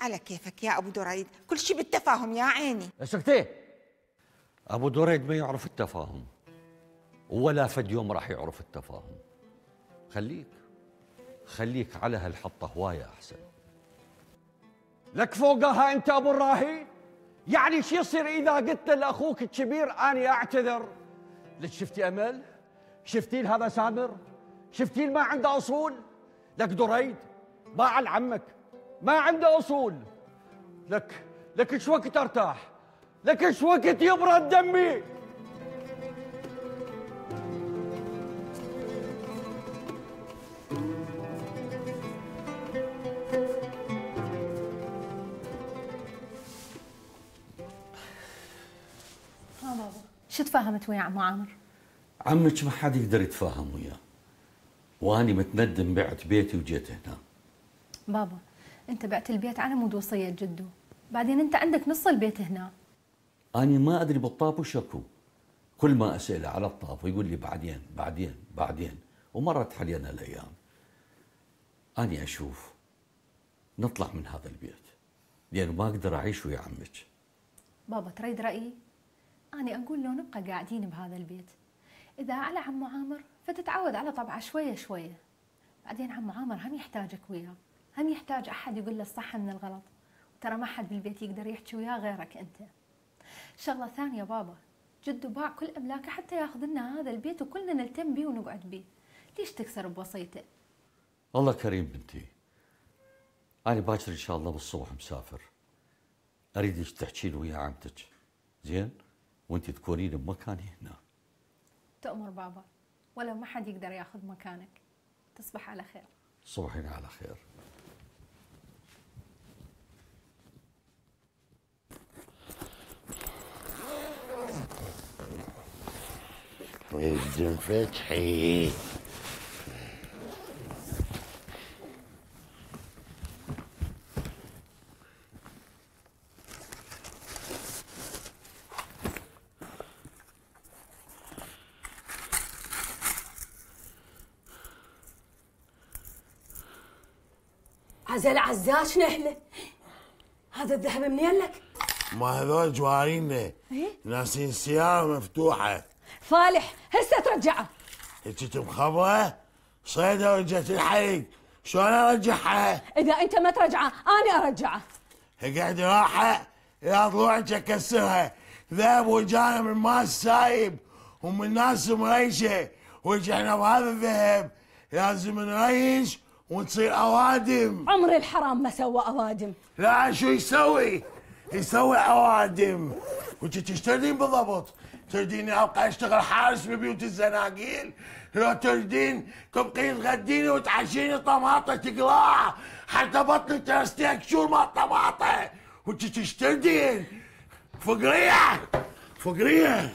على كيفك يا أبو دريد؟ كل شيء بالتفاهم يا عيني. سكتي أبو دريد ما يعرف التفاهم ولا فد يوم راح يعرف التفاهم. خليك خليك على هالحطة هواية أحسن. لك فوقها أنت أبو الراهي؟ يعني شو يصير إذا قلت لأخوك الكبير اني أعتذر؟ لك شفتي أمل؟ شفتي هذا سامر؟ شفتي ما عنده أصول؟ لك دريد باع عمك ما عنده أصول. لك لك إيش وقت أرتاح؟ لك إيش وقت يبرد دمي؟ ها بابا شو تفاهمت ويا عمو عامر؟ عمك ما حد يقدر يتفاهم وياه. وأني متندم بعت بيتي وجيت هنا. بابا انت بعت البيت على مود وصية جدو. بعدين انت عندك نص البيت هنا. اني ما أدري بالطاب وش أكو. كل ما أسأله على الطاب ويقول لي بعدين بعدين بعدين. ومرت علينا الأيام. اني أشوف نطلع من هذا البيت. لأنه ما أقدر أعيش ويا عمك. بابا تريد رأيي؟ أنا أقول لو نبقى قاعدين بهذا البيت. إذا على عمو عامر فتتعود على طبعه شوية شوية. بعدين عمو عامر هم يحتاجك وياه. هم يحتاج أحد يقول له الصح من الغلط. ترى ما حد بالبيت يقدر يحكي وياه غيرك أنت. شغلة ثانية بابا. جدو باع كل أملاكه حتى ياخذ لنا هذا البيت وكلنا نلتم بيه ونقعد بيه. ليش تكسر بوصيته؟ الله كريم بنتي. أنا باكر إن شاء الله بالصبح مسافر. أريدك تحكي لي ويا عمتك. زين؟ وأنت تكونين بمكاني هنا. تأمر بابا. ولا ما حد يقدر ياخذ مكانك. تصبح على خير. صبحين على خير. ابن فتحي عزل عزاش نحله هذا الذهب منين لك؟ ما هذول جوارينا. ناسين السيارة مفتوحة. فالح هسه ترجعه انت مخبرة صيدة ورجعت الحريق. شلون أرجعها؟ إذا أنت ما ترجعه أنا أرجعه. قاعد راحة يا ضلوعك اكسرها ذهب وجانا من ماء سايب ومن ناس مريشة. ورجعنا بهذا الذهب. لازم نريش ونصير أوادم. عمر الحرام ما سوى أوادم. لا شو يسوي؟ يسوي أوادم. وانت إيش تردين بالضبط؟ ترديني ابقى اشتغل حارس ببيوت الزناقيل؟ لو تردين تبقين تغديني وتعشيني طماطة تقلاع حتى بطني ترستيك شور ما طماطة وانت إيش تردين؟ فقريه فقريه